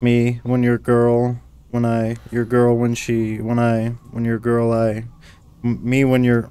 Me when your girl, when I, your girl when she, when I, when your girl I, me when you're.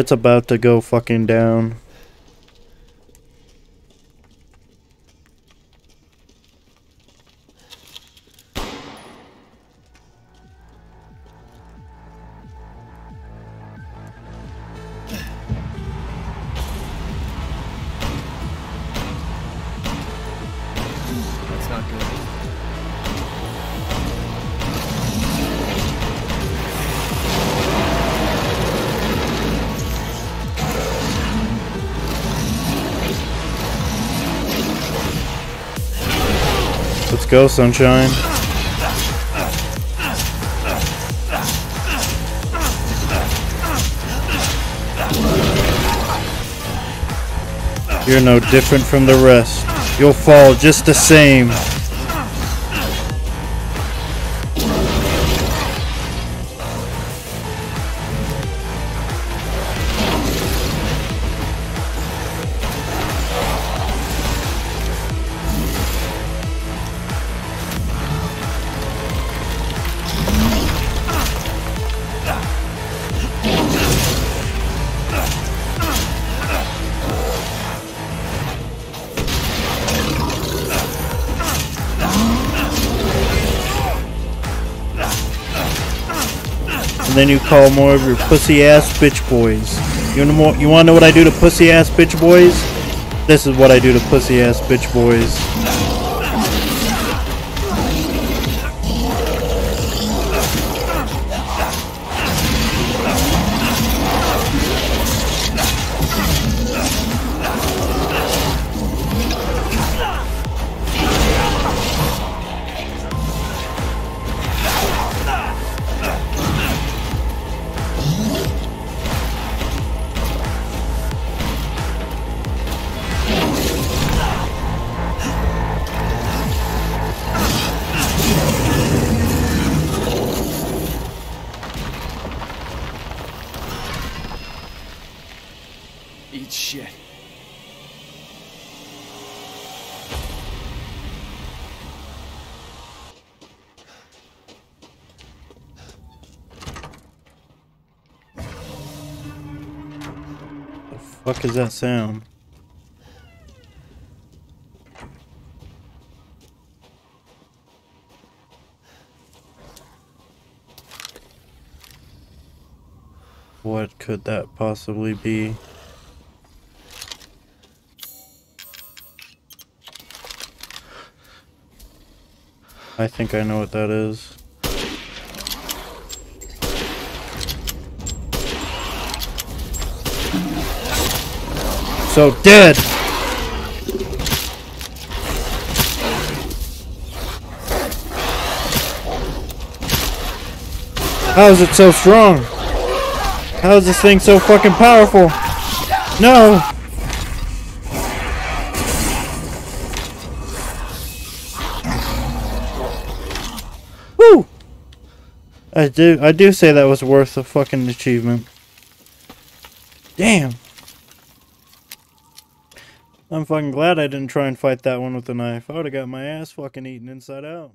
It's about to go fucking down. That's not good. Go, sunshine. You're no different from the rest. You'll fall just the same. Then you call more of your pussy ass bitch boys. You know more, you wanna know what I do to pussy ass bitch boys? This is what I do to pussy ass bitch boys. Fuck is that sound? What could that possibly be? I think I know what that is. So dead! How is it so strong? How is this thing so fucking powerful? No! Woo! I do I do say that was worth a fucking achievement. Damn. I'm fucking glad I didn't try and fight that one with a knife. I would have got my ass fucking eaten inside out.